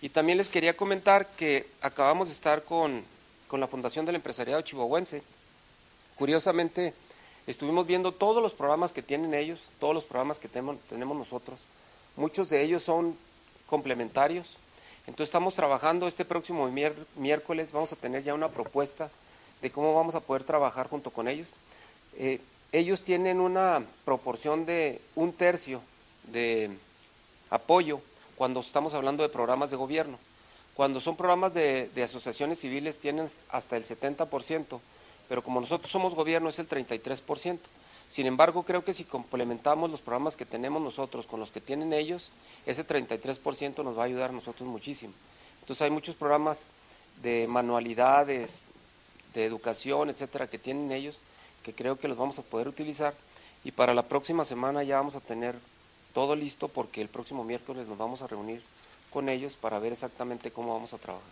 Y también les quería comentar que acabamos de estar con, con la Fundación del Empresariado Chihuahuense. Curiosamente, estuvimos viendo todos los programas que tienen ellos, todos los programas que tenemos, nosotros. Muchos de ellos son complementarios. Entonces estamos trabajando este próximo miércoles, vamos a tener ya una propuesta de cómo vamos a poder trabajar junto con ellos. Eh, ellos tienen una proporción de un tercio de apoyo cuando estamos hablando de programas de gobierno. Cuando son programas de, asociaciones civiles tienen hasta el 70%, pero como nosotros somos gobierno es el 33%. Sin embargo, creo que si complementamos los programas que tenemos nosotros con los que tienen ellos, ese 33% nos va a ayudar nosotros muchísimo. Entonces hay muchos programas de manualidades, de educación, etcétera, que tienen ellos, que creo que los vamos a poder utilizar. Y para la próxima semana ya vamos a tener todo listo porque el próximo miércoles nos vamos a reunir con ellos para ver exactamente cómo vamos a trabajar.